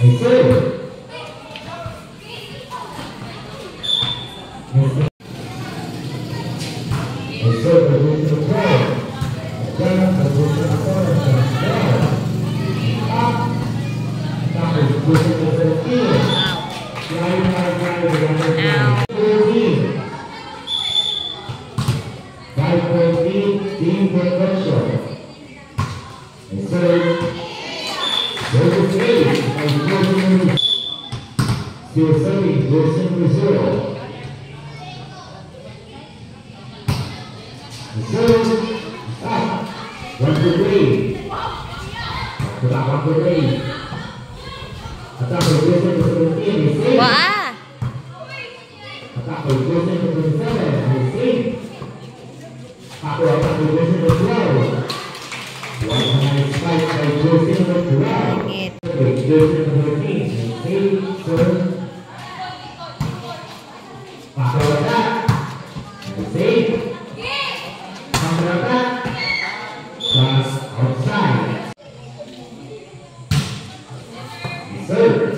É isso aí. Third,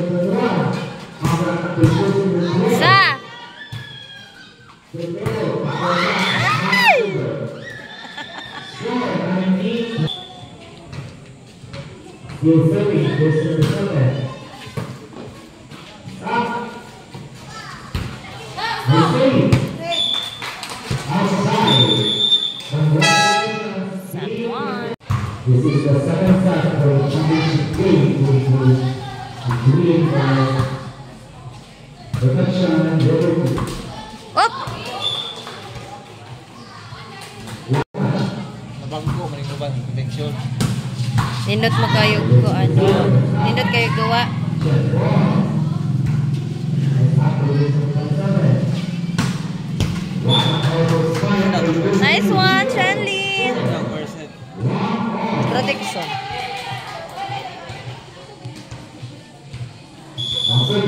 遅い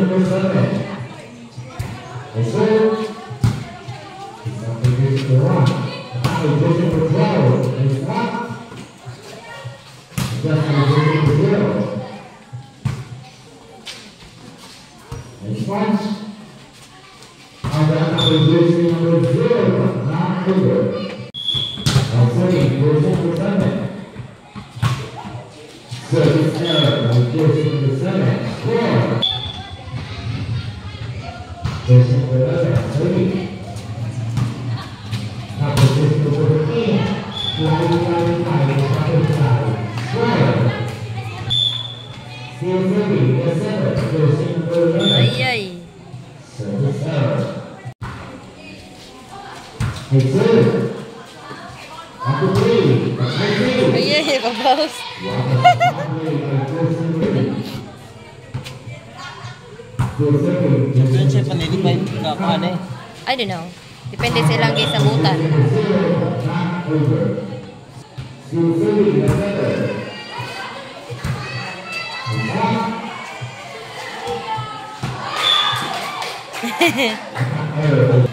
予のため遅い you fill in the center. Hehehe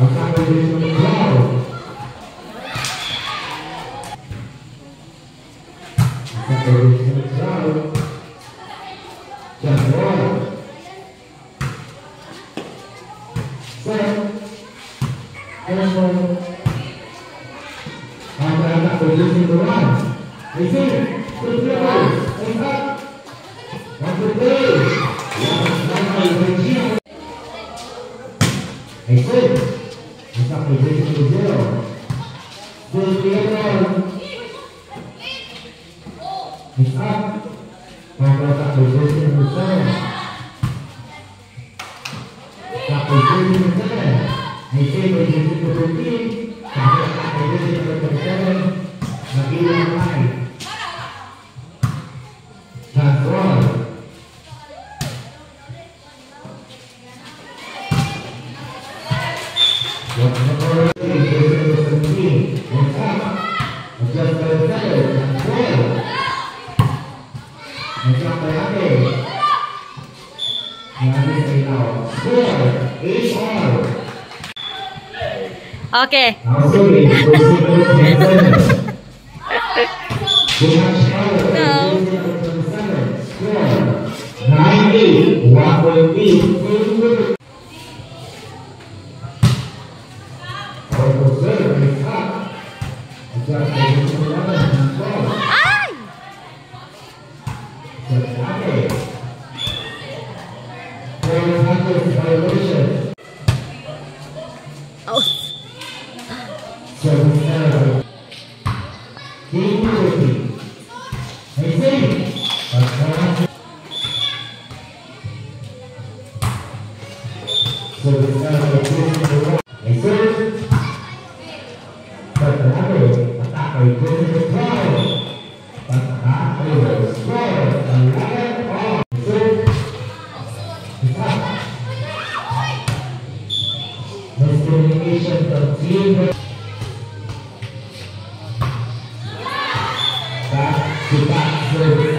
A cada Okay. và chúng ta rồi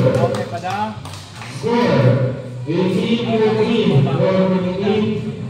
Oke pada. Score 18-14 for Dominique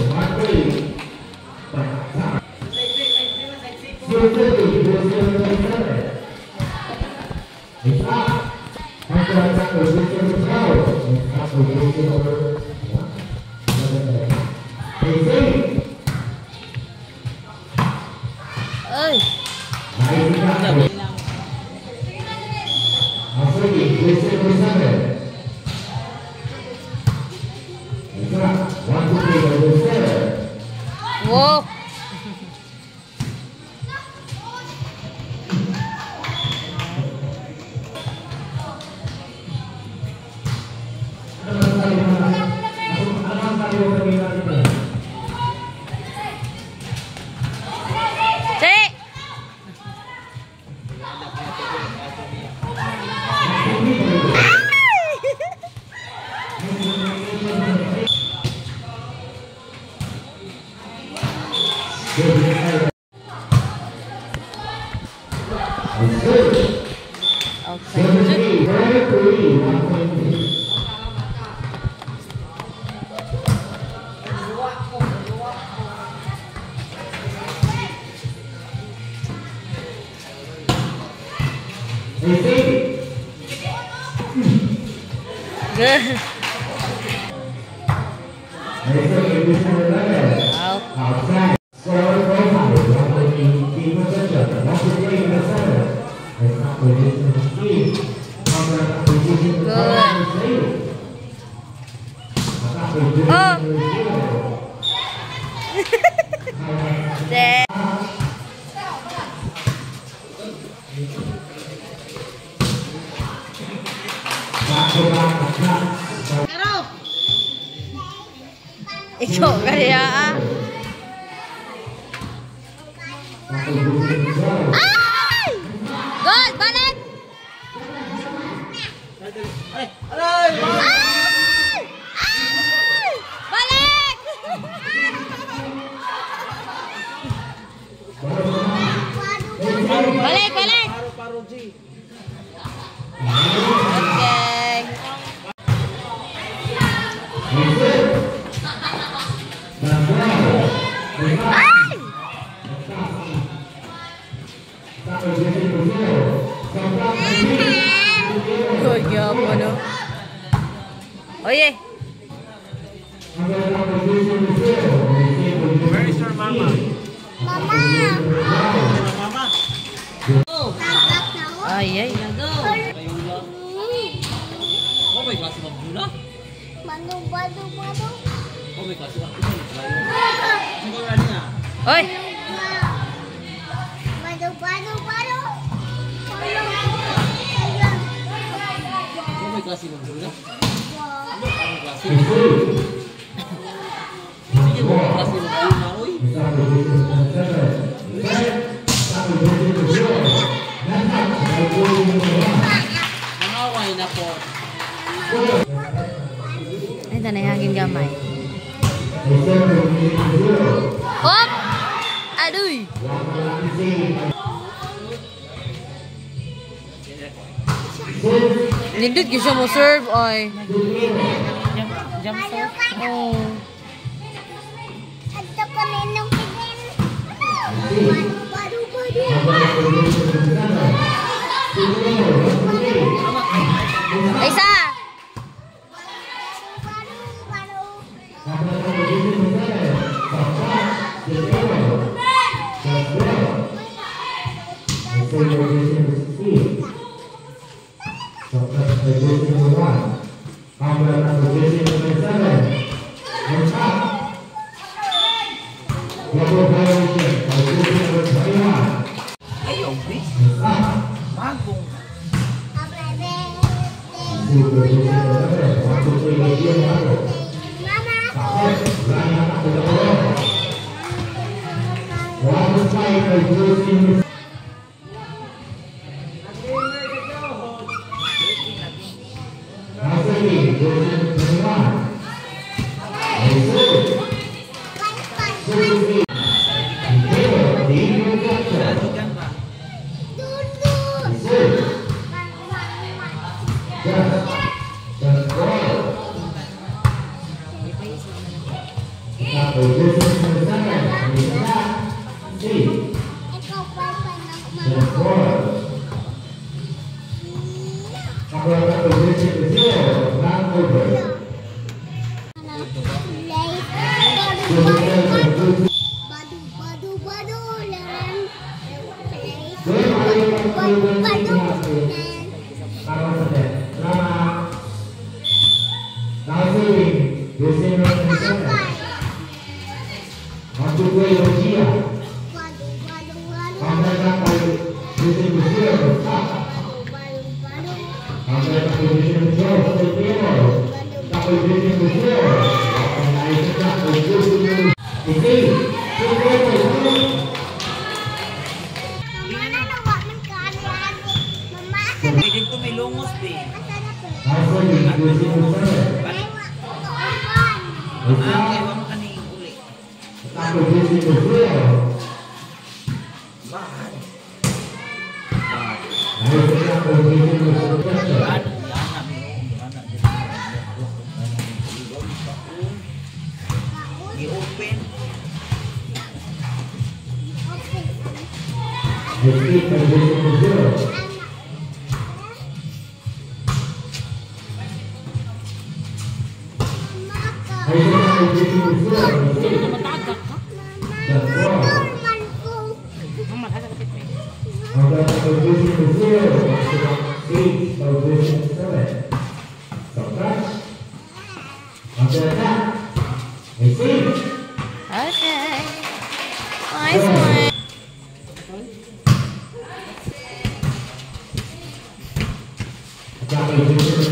Ito na yung aking gamay. Op! Aduy! Nindot ko siya mo serve, oy. Jump, jump serve? Oo. At ako na yung pinin. Agora foi fight you.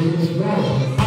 Deus prova.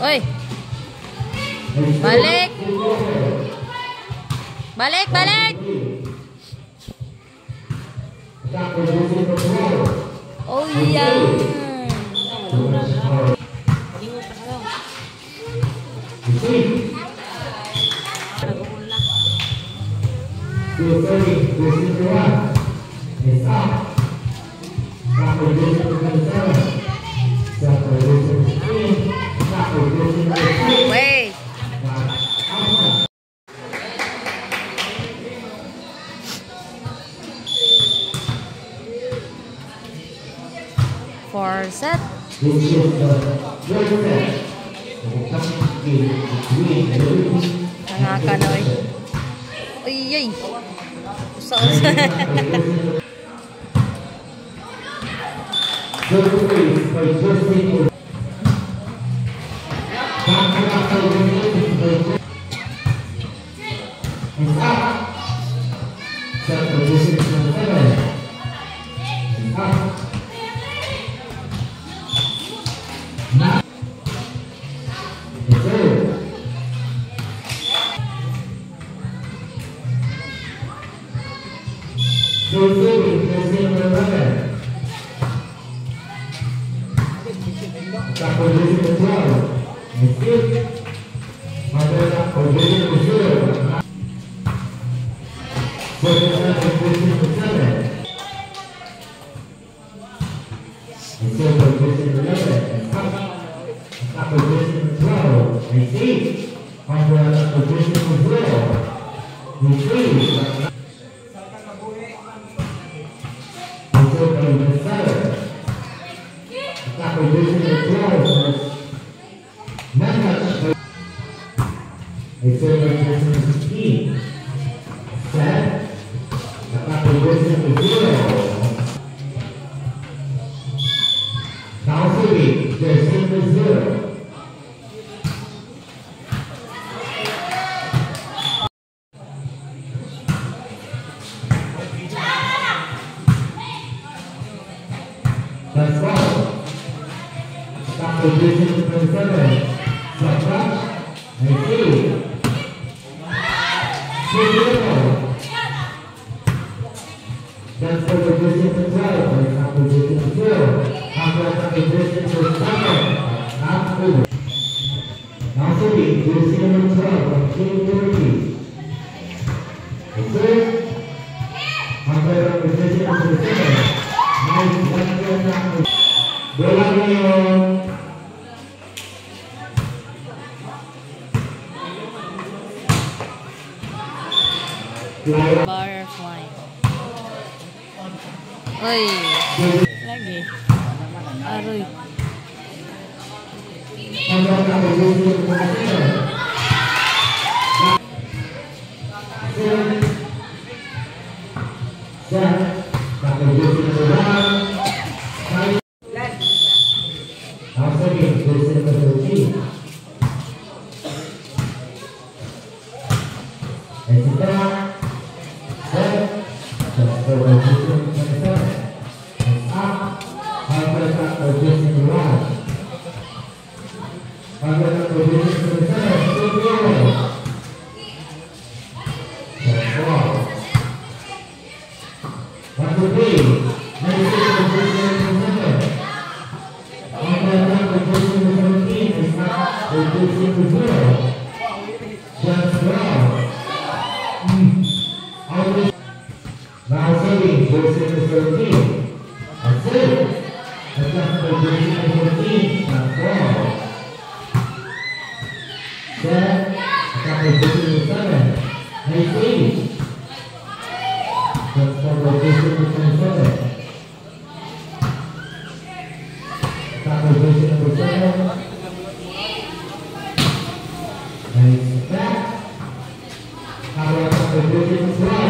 Oi. Balik. Balik, balik. Thưa quý vị, kita berjalan baik sudah kalau yang terjadi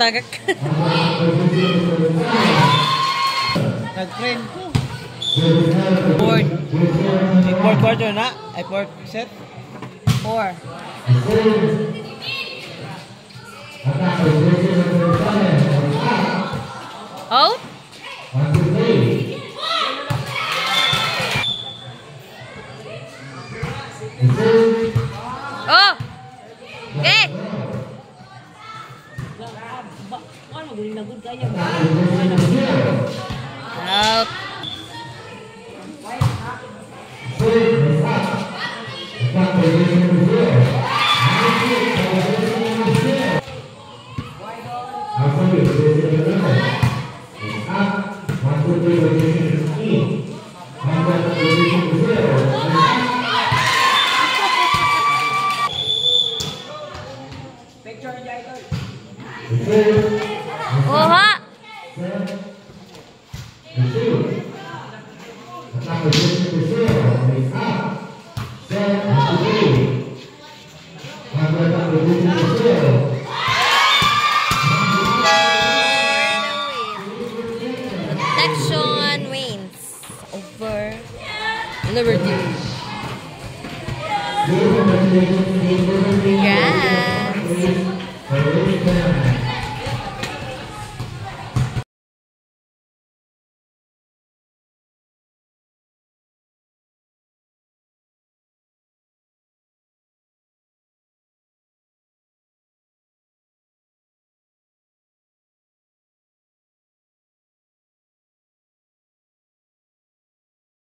tagak. Nag-friend ko. Fourth. Fourth quarter na? set? Four. Out? Oh. Deus nos